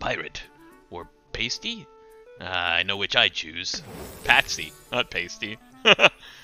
pirate. Or pasty? Uh, I know which I choose. Patsy, not pasty.